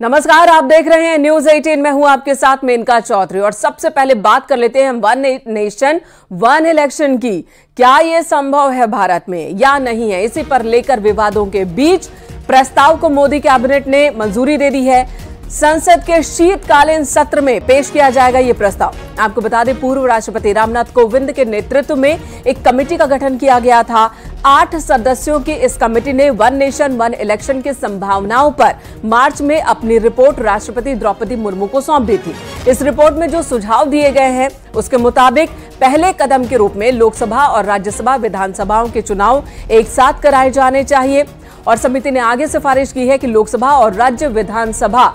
नमस्कार, आप देख रहे हैं न्यूज़ 18 में हूँ आपके साथ मेनका चौधरी। और सबसे पहले बात कर लेते हैं वन नेशन वन इलेक्शन की। क्या यह संभव है भारत में या नहीं है? इसी पर लेकर विवादों के बीच प्रस्ताव को मोदी कैबिनेट ने मंजूरी दे दी है। संसद के शीतकालीन सत्र में पेश किया जाएगा ये प्रस्ताव। आपको बता दें, पूर्व राष्ट्रपति रामनाथ कोविंद के नेतृत्व में एक कमेटी का गठन किया गया था। आठ सदस्यों की इस कमेटी ने वन नेशन, वन इलेक्शन की संभावनाओं पर मार्च में अपनी रिपोर्ट राष्ट्रपति द्रौपदी मुर्मू को सौंप दी थी। इस रिपोर्ट में जो सुझाव दिए गए हैं, उसके मुताबिक पहले कदम के रूप में लोकसभा और राज्यसभा विधानसभाओं के चुनाव एक साथ कराए जाने चाहिए। और समिति ने आगे सिफारिश की है कि लोकसभा और राज्य विधानसभा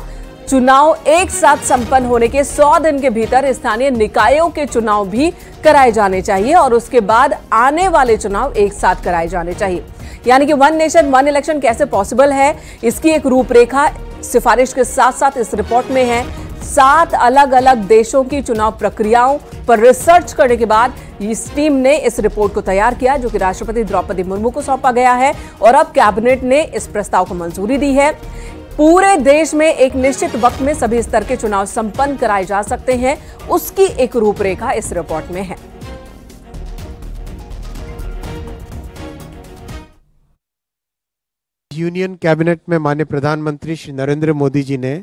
चुनाव एक साथ संपन्न होने के 100 दिन के भीतर स्थानीय निकायों के चुनाव भी कराए जाने चाहिए और उसके बाद आने वाले चुनाव एक साथ कराए जाने चाहिए। यानी कि वन नेशन, वन इलेक्शन कैसे पॉसिबल है, इसकी एक रूपरेखा सिफारिश के साथ साथ इस रिपोर्ट में है। सात अलग अलग देशों की चुनाव प्रक्रियाओं पर रिसर्च करने के बाद इस टीम ने इस रिपोर्ट को तैयार किया, जो कि राष्ट्रपति द्रौपदी मुर्मू को सौंपा गया है और अब कैबिनेट ने इस प्रस्ताव को मंजूरी दी है। पूरे देश में एक निश्चित वक्त में सभी स्तर के चुनाव संपन्न कराए जा सकते हैं। उसकी एक रूपरेखा इस रिपोर्ट में है। यूनियन कैबिनेट में माननीय प्रधानमंत्री श्री नरेंद्र मोदी जी ने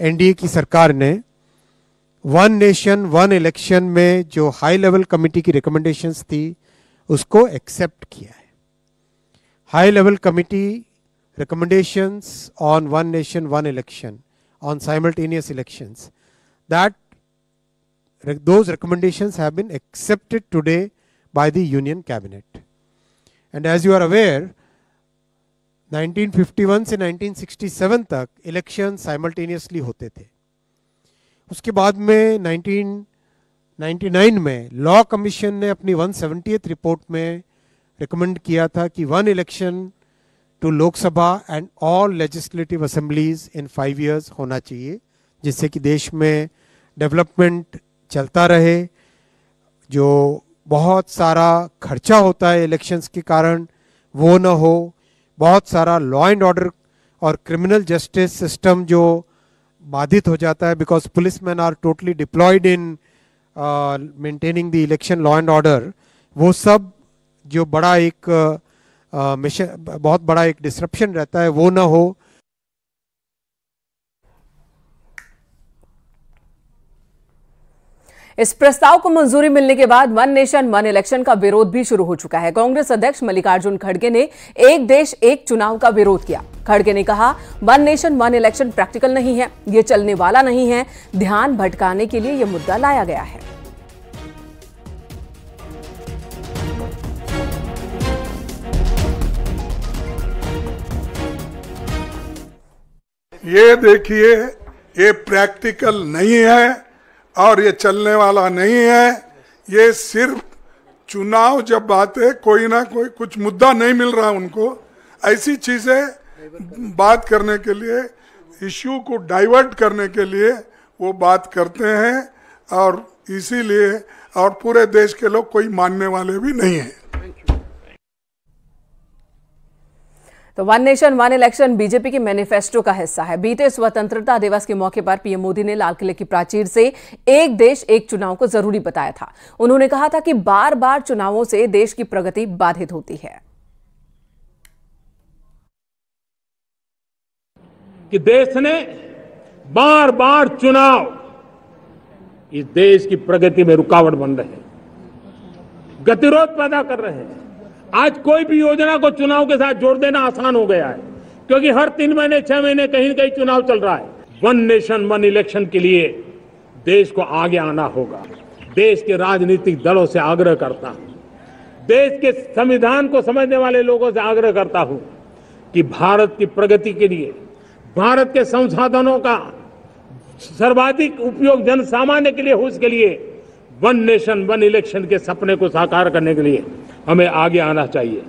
एनडीए की सरकार ने वन नेशन, वन इलेक्शन में जो हाई लेवल कमेटी की रिकमेंडेशंस थी, उसको एक्सेप्ट किया है। High level committee recommendations on one nation, one election, on simultaneous elections. That those recommendations have been accepted today by the Union Cabinet. And as you are aware, 1951 से 1967 तक election simultaneously होते थे उसके बाद में 1999 में लॉ कमीशन ने अपनी 170th रिपोर्ट में रिकमेंड किया था कि one election to Lok Sabha and all legislative assemblies in five years होना चाहिए जिससे कि देश में डेवलपमेंट चलता रहे जो बहुत सारा खर्चा होता है इलेक्शंस के कारण वो न हो बहुत सारा लॉ एंड ऑर्डर और क्रिमिनल जस्टिस सिस्टम जो बाधित हो जाता है because police man are totally deployed in maintaining the election law and order वो सब जो बड़ा एक uh, मिशन, बहुत बड़ा एक डिस्ट्रप्शन रहता है, वो ना हो। इस प्रस्ताव को मंजूरी मिलने के बाद वन नेशन, वन इलेक्शन का विरोध भी शुरू हो चुका है। कांग्रेस अध्यक्ष मल्लिकार्जुन खड़गे ने एक देश, एक चुनाव का विरोध किया। खड़गे ने कहा, one nation, one election practical नहीं है, ये चलने वाला नहीं है। ध्यान भटकाने के लिए यह मुद्दा लाया गया है। ये देखिए, ये प्रैक्टिकल नहीं है और ये चलने वाला नहीं है। ये सिर्फ़ चुनाव जब आते, कोई ना कोई कुछ मुद्दा नहीं मिल रहा उनको। ऐसी चीज़ें बात करने के लिए इश्यू को डाइवर्ट करने के लिए वो बात करते हैं और इसीलिए और पूरे देश के लोग कोई मानने वाले भी नहीं हैं। तो one nation, one election BJP के मैनिफेस्टो का हिस्सा है। बीते स्वतंत्रता दिवस के मौके पर पीएम मोदी ने लाल किले की प्राचीर से एक देश, एक चुनाव को ज़रूरी बताया था। उन्होंने कहा था कि बार बार चुनावों से देश की प्रगति बाधित होती है। कि देश ने बार बार चुनाव, इस देश की प्रगति में रुकावट बन रहे गतिरोध पैदा कर रहे हैं। आज कोई भी योजना को चुनाव के साथ जोड़ देना आसान हो गया है, क्योंकि हर तीन महीने, छह महीने कहीं कहीं चुनाव चल रहा है। वन नेशन वन इलेक्शन के लिए देश को आगे आना होगा। देश के राजनीतिक दलों से आग्रह करता हूँ। देश के संविधान को समझने वाले लोगों से आग्रह करता हूँ कि भारत की प्रगति के लिए, भारत के संसाधनों का सर्वाधिक उपयोग जन सामान्य के लिए हो, उसके लिए वन नेशन वन इलेक्शन के सपने को साकार करने के लिए हमें आगे आना चाहिए।